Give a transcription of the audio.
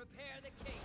Prepare the cake.